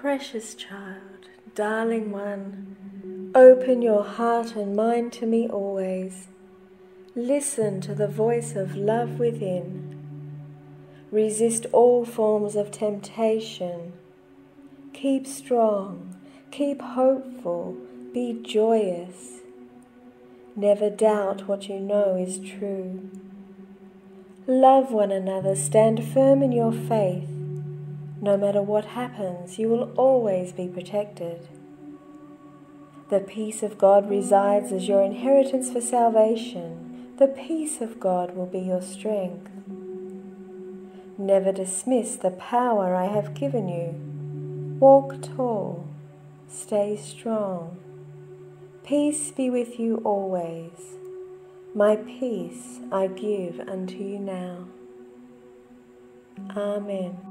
Precious child, darling one, open your heart and mind to me always. Listen to the voice of love within. Resist all forms of temptation. Keep strong, keep hopeful, be joyous. Never doubt what you know is true. Love one another, stand firm in your faith. No matter what happens, you will always be protected. The peace of God resides as your inheritance for salvation. The peace of God will be your strength. Never dismiss the power I have given you. Walk tall, stay strong. Peace be with you always. My peace I give unto you now. Amen.